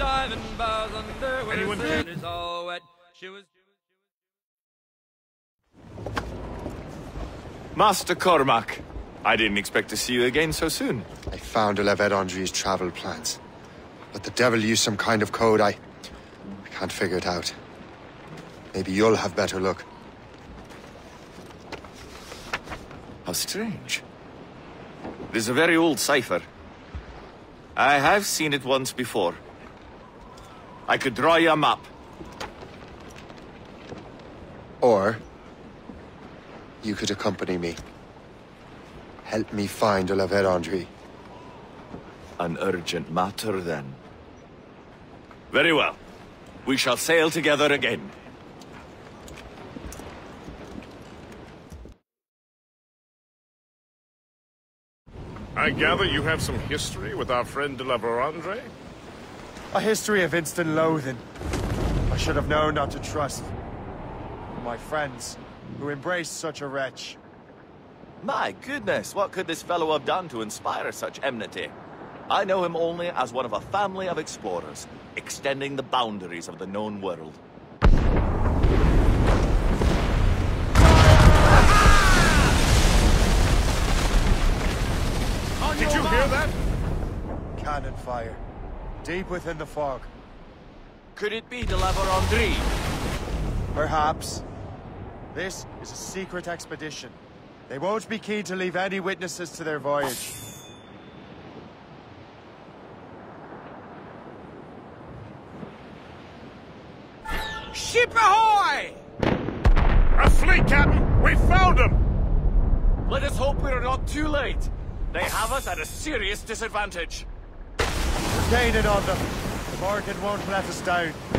diving bars under where Anyone the there? is all wet. She was. Master Cormac, I didn't expect to see you again so soon. I found La Verendrye's travel plans. But the devil used some kind of code. I... I can't figure it out. Maybe you'll have better luck. How strange. It is a very old cipher. I have seen it once before. I could draw you a map. Or... You could accompany me. Help me find La Verendrye. An urgent matter, then. Very well. We shall sail together again. I gather you have some history with our friend de la Verendrye? A history of instant loathing. I should have known not to trust. My friends, who embraced such a wretch. My goodness, what could this fellow have done to inspire such enmity? I know him only as one of a family of explorers, extending the boundaries of the known world. Did you hear that? Cannon fire. Deep within the fog. Could it be de la Verendrye? Perhaps. This is a secret expedition. They won't be keen to leave any witnesses to their voyage. Ship ahoy! A fleet, Captain! We found them! Let us hope we are not too late. They have us at a serious disadvantage. We're on them. The market won't let us down.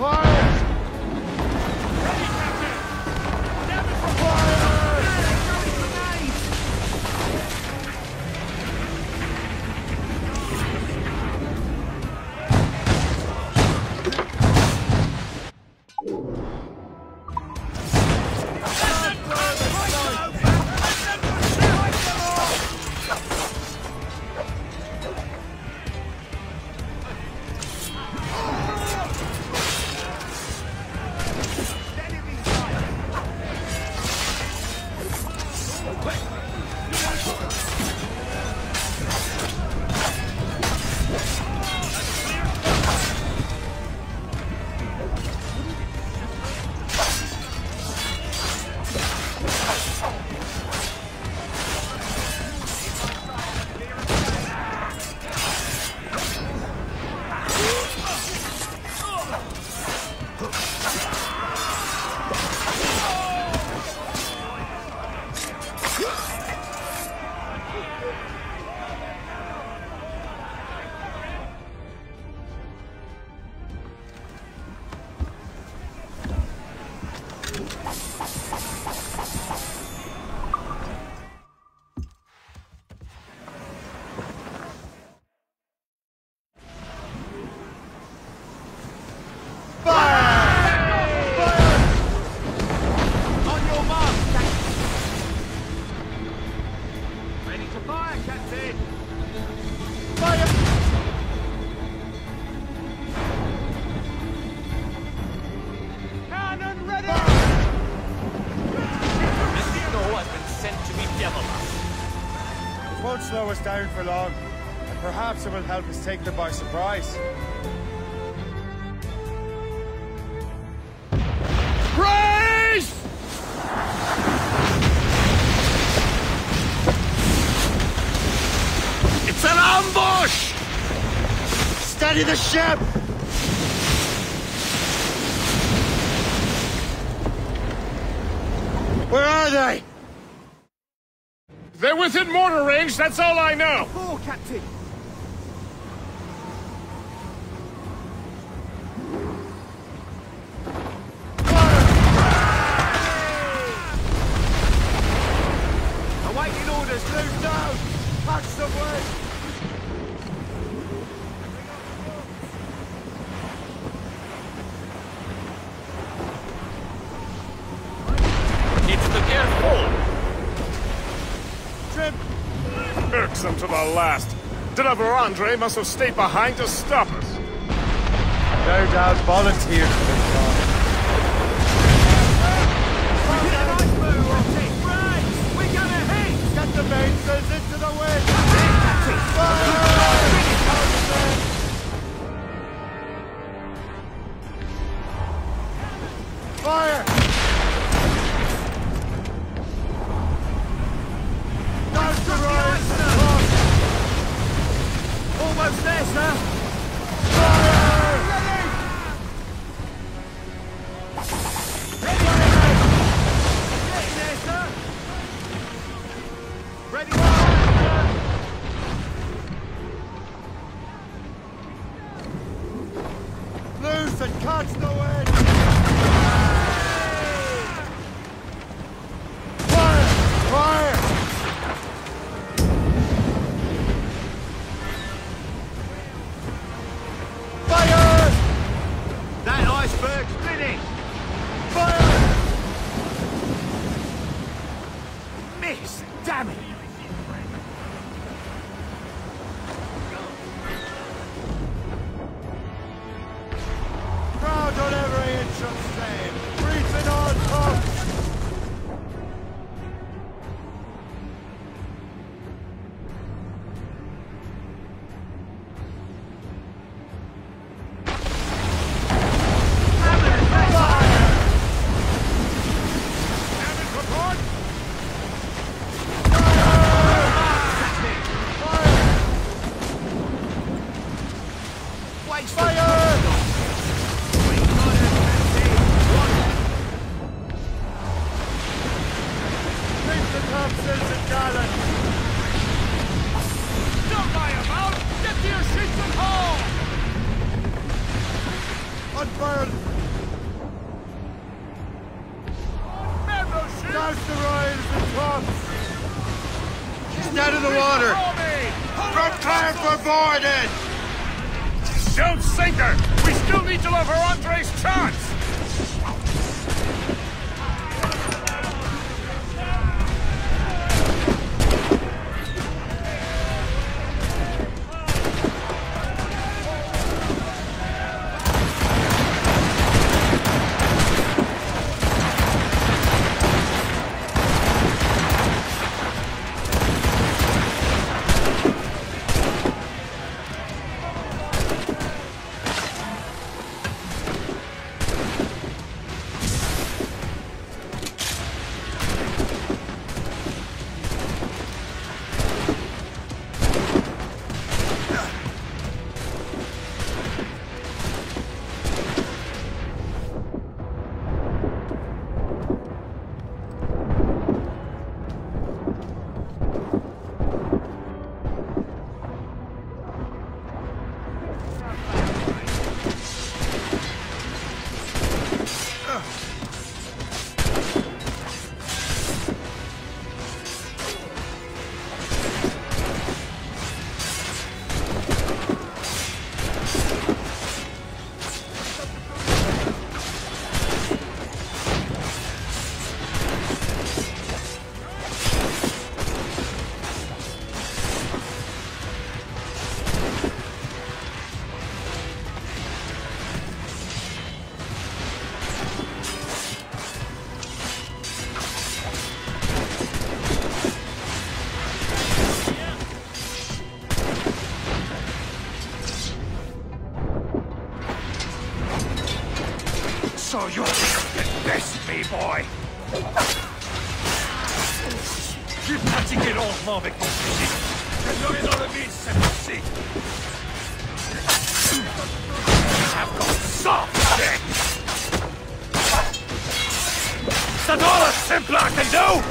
Clark. Slow us down for long, and perhaps it will help us take them by surprise. Grace! It's an ambush! Steady the ship! Where are they? They're within mortar range, that's all I know. Four, Captain. Awaiting orders, move down! Punch the way! It's the gear full. Trim! The last. De la Verendrye must have stayed behind to stop us. No doubt volunteered for this job. The and gallant! Don't lie about! Get to your sheets and haul! Unfurl! Man, Douse the royals and tops! She's dead in the water! Prepare for boarding! Don't sink her! We still need to de la Verendrye's chance! You can best me, boy. Es pratiqué lentement avec mon fusil. Je serai dans le mille cette fois-ci. I've got soft neck. That's all a Templar can do!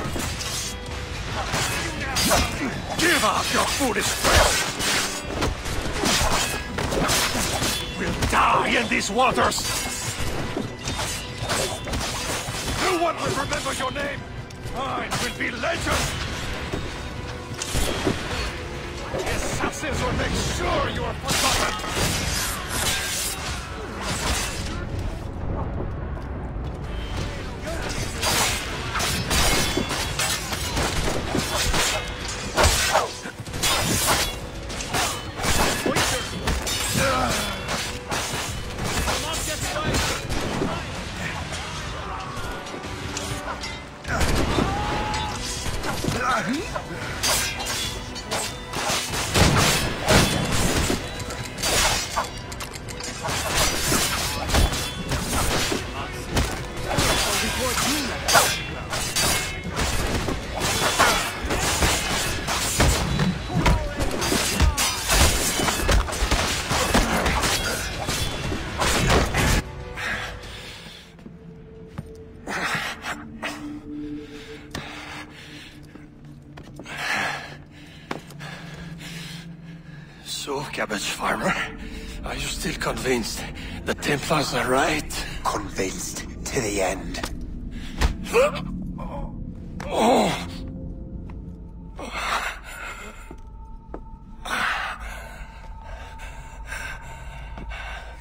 Give up your foolish friend! We'll die in these waters! No one will remember your name! Mine will be legend! The assassins will make sure you are forgotten! Convinced the Templars are right? Convinced to the end.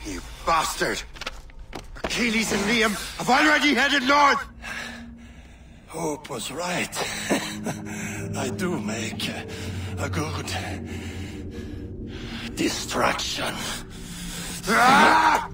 You bastard! Achilles and Liam have already headed north! Hope was right. I do make a good distraction. Thanks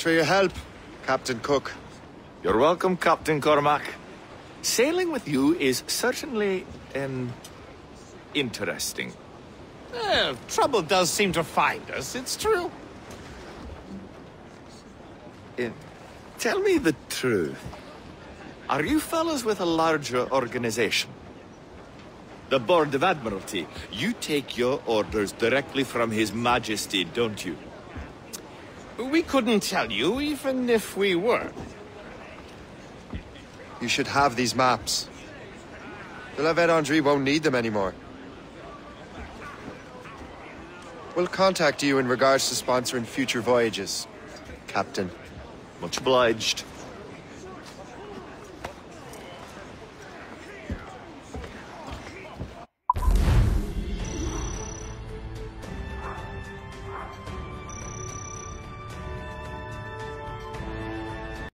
for your help, Captain Cook. You're welcome, Captain Cormac. Sailing with you is certainly, um, interesting. Eh, trouble does seem to find us, it's true. Uh, tell me the truth. Are you fellas with a larger organization? The Board of Admiralty. You take your orders directly from His Majesty, don't you? We couldn't tell you, even if we were. You should have these maps. The La Verendrye won't need them anymore. We'll contact you in regards to sponsoring future voyages, Captain. Much obliged.